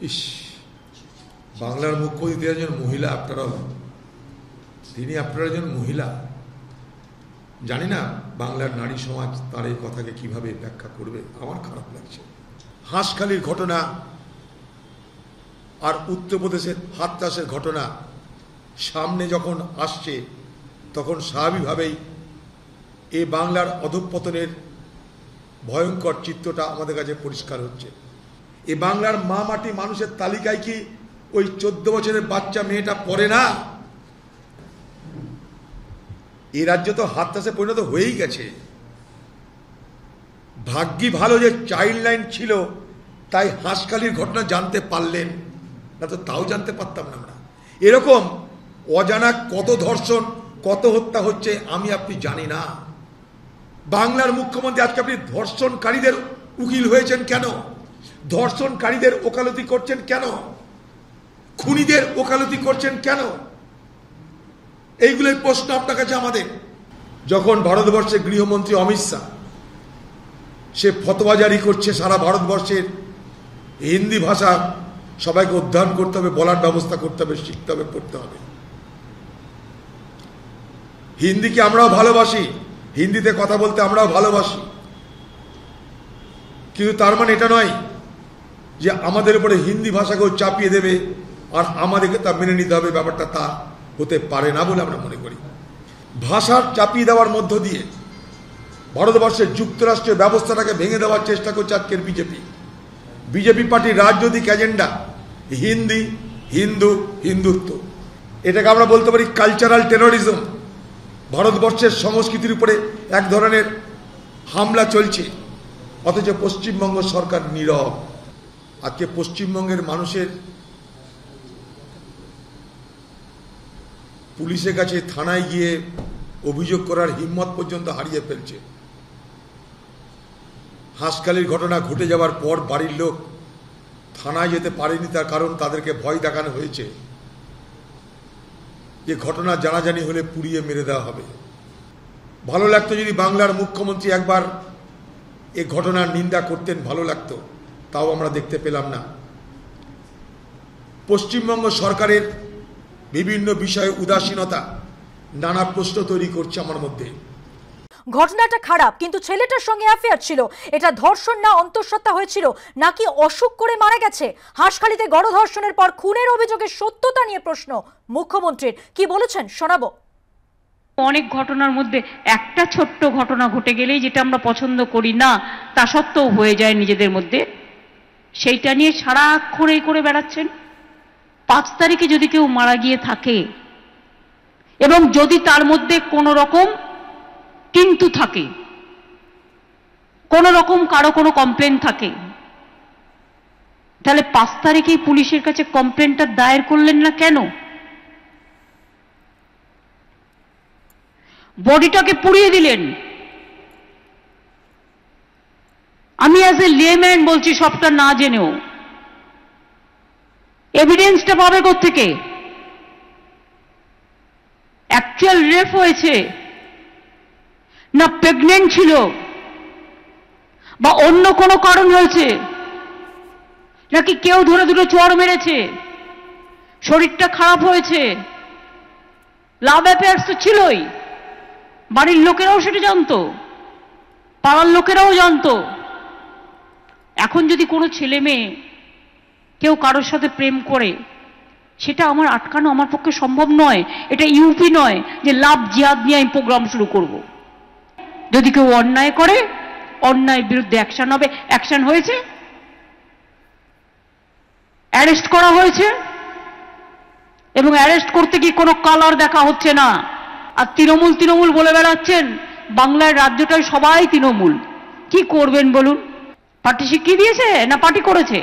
ইস, বাংলার মুখ্যমন্ত্রী একজন মহিলা আপনারাও তিনি আপনারা একজন মহিলা। জানি না বাংলার নারী সমাজ তার এই কথাকে কীভাবে ব্যাখ্যা করবে, আমার খারাপ লাগছে। হাঁসখালির ঘটনা আর উত্তরপ্রদেশের হাত চাষের ঘটনা সামনে যখন আসছে, তখন স্বাভাবিকভাবেই এ বাংলার অধঃপতনের ভয়ঙ্কর চিত্রটা আমাদের কাছে পরিষ্কার হচ্ছে। এ বাংলার মা মাটি মানুষের তালিকায় কি ওই চোদ্দ বছরের বাচ্চা মেয়েটা পড়ে না? এ রাজ্য তো হাত তাসে পরিণত হয়েই গেছে। ভাগ্যি ভালো যে চাইল্ড লাইন ছিল, তাই হাঁসখালির ঘটনা জানতে পারলেন, না তো তাও জানতে পারতাম না আমরা। এরকম অজানা কত ধর্ষণ, কত হত্যা হচ্ছে আমি আপনি জানি না। বাংলার মুখ্যমন্ত্রী আজকে আপনি ধর্ষণকারীদের উকিল হয়েছেন কেন? ধর্ষণকারীদের ওকালতি করছেন কেন? খুনিদের ওকালতি করছেন কেন? এইগুলোই প্রশ্ন আপনার কাছে আমাদের। যখন ভারতবর্ষের গৃহমন্ত্রী অমিত শাহ, সে ফতোয়া জারি করছে সারা ভারতবর্ষের, হিন্দি ভাষা সবাইকে অধ্যয়ন করতে হবে, বলার ব্যবস্থা করতে হবে, শিখতে হবে, পড়তে হবে। হিন্দিকে আমরাও ভালোবাসি, হিন্দিতে কথা বলতে আমরাও ভালোবাসি। কিন্তু তার মানে এটা নয় যে আমাদের উপরে হিন্দি ভাষাকেও চাপিয়ে দেবে আর আমাদেরকে তা মেনে নিতে হবে, ব্যাপারটা তা হতে পারে না বলে আমরা মনে করি। ভাষার চাপিয়ে দেওয়ার মধ্য দিয়ে ভারতবর্ষের যুক্তরাষ্ট্রীয় ব্যবস্থাটাকে ভেঙে দেওয়ার চেষ্টা করছে আজকের বিজেপি। বিজেপি পার্টির রাজনৈতিক এজেন্ডা হিন্দি, হিন্দু, হিন্দুত্ব। এটাকে আমরা বলতে পারি কালচারাল টেরোরিজম ভারতবর্ষের সংস্কৃতির উপরে এক ধরনের হামলা চলছে, অথচ পশ্চিমবঙ্গ সরকার নীরব। আজকে পশ্চিমবঙ্গের মানুষের পুলিশের কাছে থানায় গিয়ে অভিযোগ করার হিম্মত পর্যন্ত হারিয়ে ফেলছে। হাঁসখালির ঘটনা ঘটে যাওয়ার পর বাড়ির লোক থানায় যেতে পারেনি তার কারণ তাদেরকে ভয় দেখানো হয়েছে। যে ঘটনা জানাজানি হলে পুড়িয়ে মেরে দেওয়া হবে। ভালো লাগতো যদি বাংলার মুখ্যমন্ত্রী একবার এ ঘটনার নিন্দা করতেন, ভালো লাগতো। তাও আমরা দেখতে পেলাম না। পশ্চিমবঙ্গ সরকারের বিভিন্ন বিষয়ে উদাসীনতা নানা প্রশ্ন তৈরি করছে আমার মধ্যে। ঘটনাটা খারাপ কিন্তু ছেলেটার সঙ্গে অ্যাফেয়ার ছিল। এটা ধর্ষণ না অন্তঃসত্ত্বা হয়েছিল নাকি অসুখ করে মারা গেছে? হাঁসখালিতে গণধর্ষণের পর খুনের অভিযোগের সত্যতা নিয়ে প্রশ্ন। মুখ্যমন্ত্রীর কি বলেছেন? শোনাবো। অনেক ঘটনার মধ্যে একটা ছোট্ট ঘটনা ঘটে গেলেই যেটা আমরা পছন্দ করি না তা সত্ত্বেও হয়ে যায় নিজেদের মধ্যে। সেইটা নিয়ে সারাক্ষণ এই করে বেড়াচ্ছেন। পাঁচ তারিখে যদি কেউ মারা গিয়ে থাকে, এবং যদি তার মধ্যে কোনো রকম কিন্তু থাকে, কোনো রকম কারও কোনো কমপ্লেন থাকে, তাহলে পাঁচ তারিখেই পুলিশের কাছে কমপ্লেনটা দায়ের করলেন না কেন? বডিটাকে পুড়িয়ে দিলেন। আমি অ্যাজ এ লেম্যান বলছি, সবটা না জেনেও। এভিডেন্সটা পাবে থেকে অ্যাকচুয়াল রেপ হয়েছে। না প্রেগনেন্ট ছিল। বা অন্য কোনো কারণ হয়েছে। নাকি কেউ ধরে দুটো চড় মেরেছে। শরীরটা খারাপ হয়েছে। লাভ অ্যাফেয়ার্স তো ছিলই। বাড়ির লোকেরাও সেটা জানতো। পাড়ার লোকেরাও জানতো। এখন যদি কোনো ছেলে মেয়ে কেউ কারোর সাথে প্রেম করে, সেটা আমার আটকানো আমার পক্ষে সম্ভব নয়। এটা ইউপি নয় যে লাভ জিয়াদ নিয়ে আমি প্রোগ্রাম শুরু করব। যদি কেউ অন্যায় করে, অন্যায়ের বিরুদ্ধে অ্যাকশন হবে। অ্যাকশন হয়েছে? অ্যারেস্ট করা হয়েছে? এবং অ্যারেস্ট করতে গিয়ে কোনো কালার দেখা হচ্ছে না। আর তৃণমূল তৃণমূল বলে বেড়াচ্ছেন, বাংলার রাজ্যটায় সবাই তৃণমূল। কি করবেন বলুন? পার্টি শিখিয়ে দিয়েছে না পার্টি করেছে?